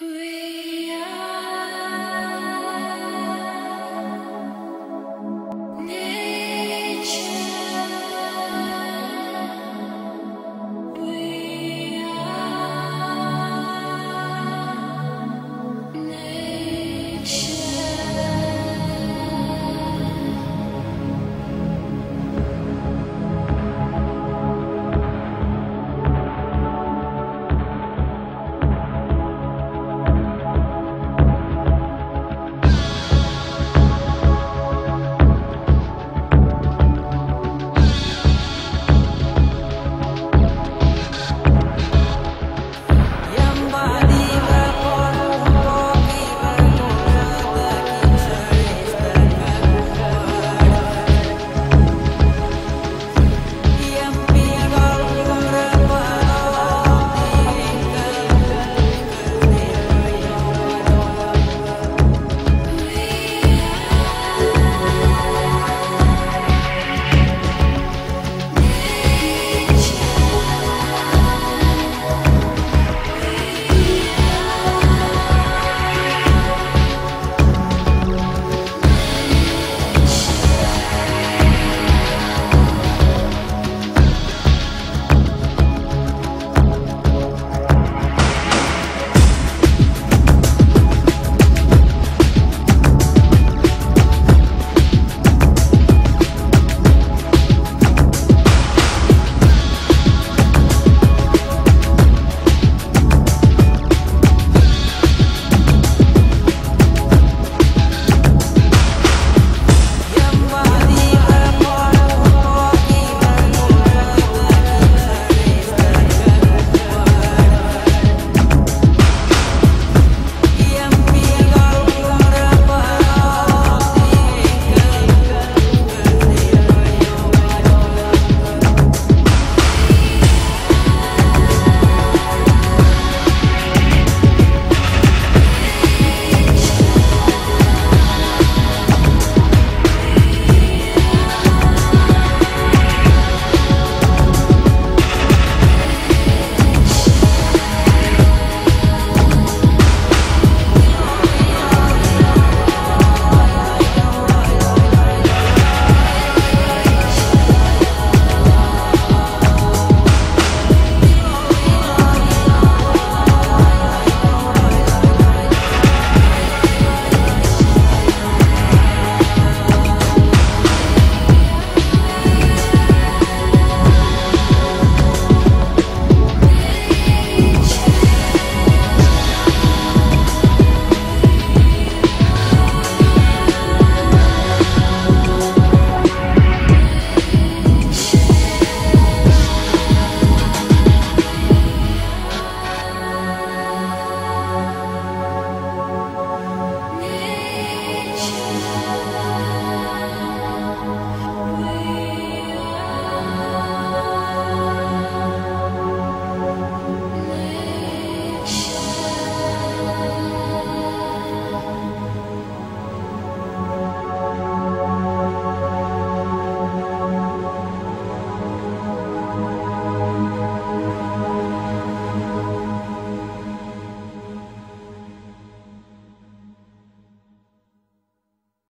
We